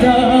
Father.